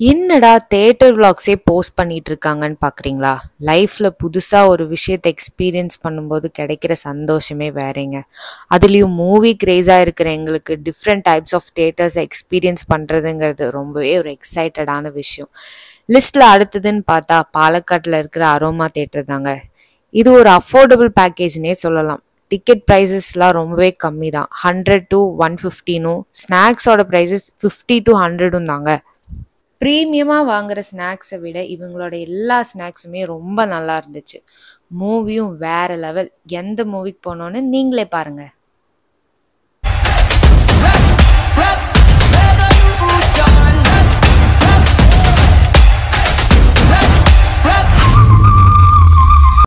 என்னடா theatre விளாக்ஸே post பண்ணிட்டு இருக்காங்கன்னு பார்க்குறீங்களா லைஃப்பில் புதுசாக ஒரு விஷயத்தை எக்ஸ்பீரியன்ஸ் பண்ணும்போது கிடைக்கிற சந்தோஷமே வேறேங்க. அதுலேயும் மூவி கிரேஸாக இருக்கிற எங்களுக்கு different types of theatres experience பண்ணுறதுங்கிறது ரொம்பவே ஒரு எக்ஸைட்டடான விஷயம். லிஸ்ட்டில் அடுத்ததுன்னு பார்த்தா பாலக்காட்டில் இருக்கிற அரோமா தேட்டர் தாங்க. இது ஒரு அஃபோர்டபுள் பேக்கேஜ்னே சொல்லலாம். டிக்கெட் ப்ரைஸஸ்லாம் ரொம்பவே கம்மி தான் ஹண்ட்ரட் டு ஒன் ஃபிஃப்டினும் ஸ்நாக்ஸோட ப்ரைஸஸ் ஃபிஃப்டி டு ஹண்ட்ரடும் தாங்க. ப்ரீமியமாக வாங்குற ஸ்நாக்ஸை விட இவங்களோட எல்லா ஸ்நாக்ஸுமே ரொம்ப நல்லா இருந்துச்சு. மூவியும் வேற லெவல் எந்த மூவிக்கு போனோன்னு நீங்களே பாருங்கள்